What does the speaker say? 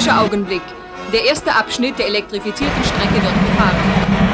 Historischer Augenblick. Der erste Abschnitt der elektrifizierten Strecke wird gefahren.